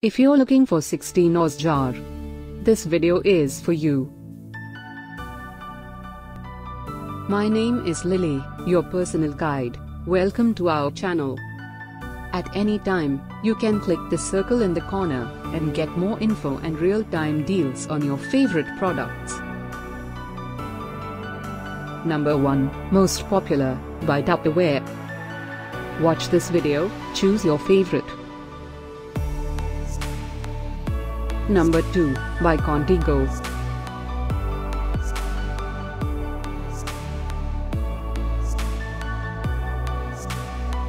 If you're looking for 16 oz jar, this video is for you. My name is Lily, your personal guide. Welcome to our channel. At any time, you can click the circle in the corner and get more info and real-time deals on your favorite products. Number 1, Most Popular, by Tupperware. Watch this video, choose your favorite. Number 2, by Contigo.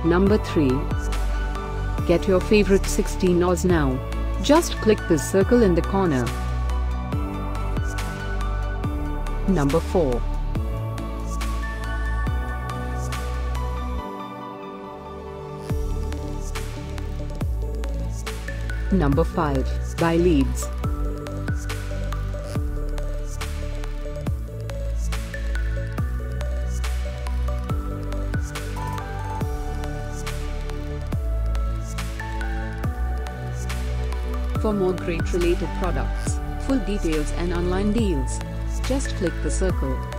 Number 3. Get your favorite 16 Oz now. Just click the circle in the corner. Number 4. Number 5, by Leeds. For more great related products, full details and online deals, just click the circle.